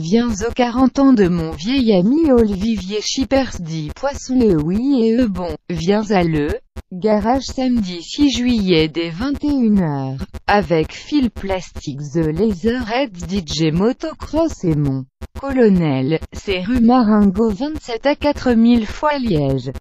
Viens aux 40 ans de mon vieil ami Olivier Schippers dit Poisson et oui et eux bon, viens à le garage samedi 6 juillet dès 21h, avec Phil Plastic The Laserhead DJ Motocross et mon colonel, c'est rue Maringo 27 à 4000 fois Liège.